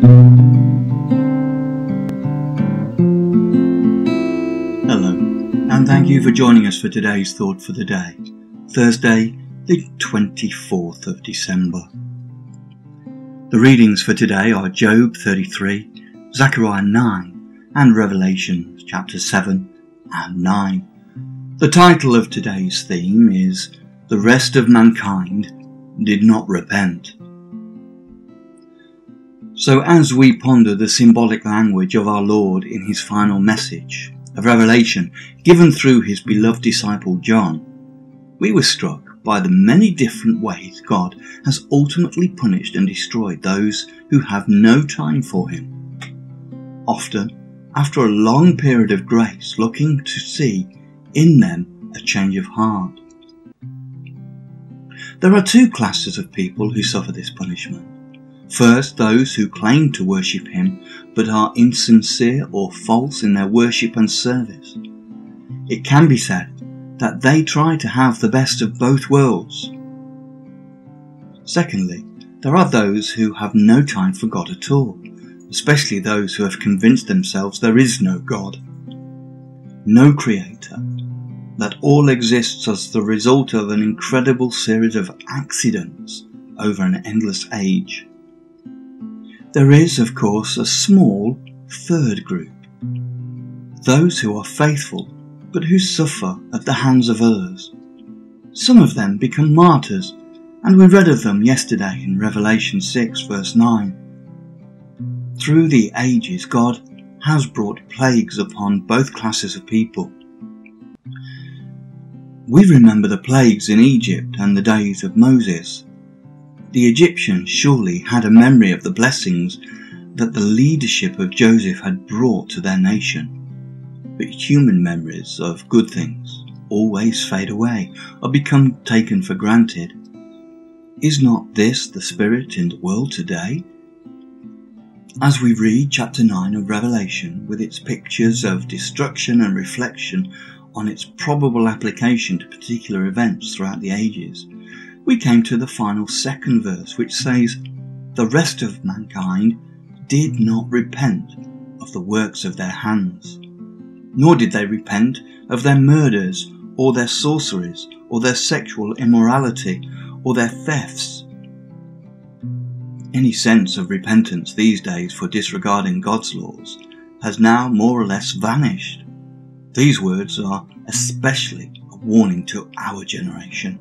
Hello, and thank you for joining us for today's thought for the day, Thursday, the 24th of December. The readings for today are Job 33, Zechariah 9, and Revelation chapter 7 and 9. The title of today's theme is The Rest of Mankind Did Not Repent. So, as we ponder the symbolic language of our Lord in his final message of revelation given through his beloved disciple John, we were struck by the many different ways God has ultimately punished and destroyed those who have no time for him. Often, after a long period of grace, looking to see in them a change of heart. There are two classes of people who suffer this punishment. First, those who claim to worship Him but are insincere or false in their worship and service. It can be said that they try to have the best of both worlds. Secondly, there are those who have no time for God at all, especially those who have convinced themselves there is no God, no Creator, that all exists as the result of an incredible series of accidents over an endless age. There is, of course, a small third group. Those who are faithful, but who suffer at the hands of others. Some of them become martyrs, and we read of them yesterday in Revelation 6, verse 9. Through the ages, God has brought plagues upon both classes of people. We remember the plagues in Egypt and the days of Moses, the Egyptians surely had a memory of the blessings that the leadership of Joseph had brought to their nation. But human memories of good things always fade away or become taken for granted. Is not this the spirit in the world today? As we read chapter 9 of Revelation with its pictures of destruction and reflection on its probable application to particular events throughout the ages, we came to the final second verse, which says, The rest of mankind did not repent of the works of their hands, nor did they repent of their murders, or their sorceries, or their sexual immorality, or their thefts. Any sense of repentance these days for disregarding God's laws has now more or less vanished. These words are especially a warning to our generation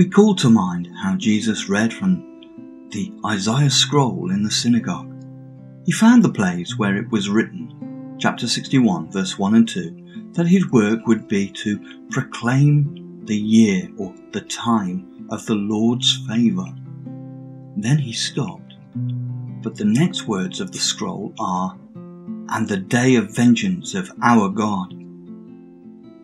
we call to mind how Jesus read from the Isaiah scroll in the synagogue. He found the place where it was written, chapter 61, verse 1 and 2, that his work would be to proclaim the year or the time of the Lord's favour. Then he stopped. But the next words of the scroll are, and the day of vengeance of our God.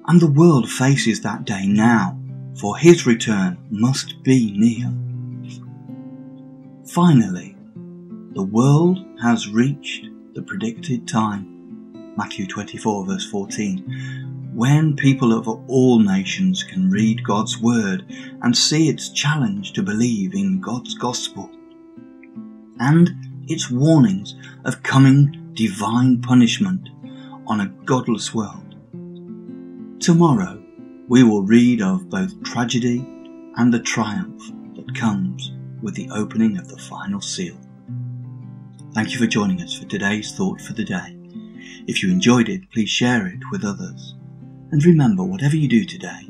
And the world faces that day now for his return must be near. Finally, the world has reached the predicted time. Matthew 24, verse 14. When people of all nations can read God's word and see its challenge to believe in God's gospel and its warnings of coming divine punishment on a godless world. Tomorrow, we will read of both tragedy and the triumph that comes with the opening of the final seal. Thank you for joining us for today's thought for the day. If you enjoyed it, please share it with others. And remember, whatever you do today,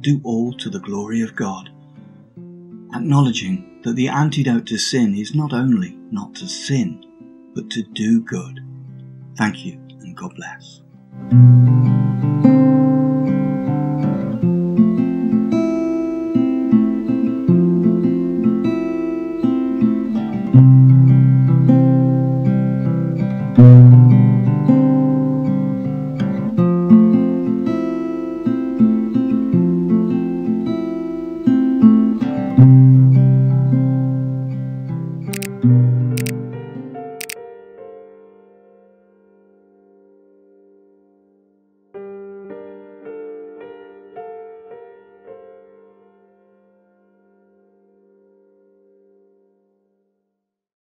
do all to the glory of God, acknowledging that the antidote to sin is not only not to sin, but to do good. Thank you, and God bless.